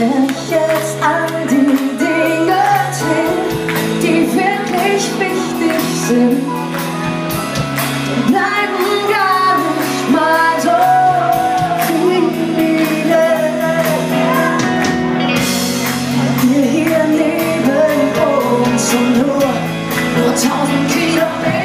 Wenn ich jetzt all die Dinge zähl, die wirklich wichtig sind, bleiben gar nicht mal so viele. Wir hier neben uns und nur tausend Kilometer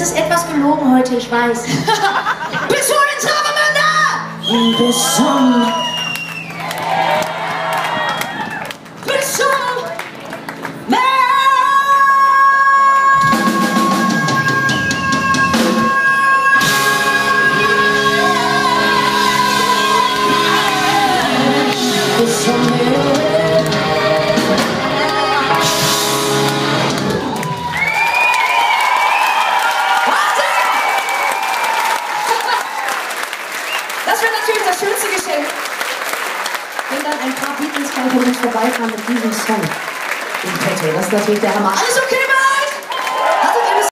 Es ist etwas gelogen heute, ich weiß. bis zu den Travemünde! Das schönste Geschenk, wenn dann ein paar Beatles von uns vorbeikamen mit diesem Song im Petto. Das ist natürlich der Hammer. Alles okay,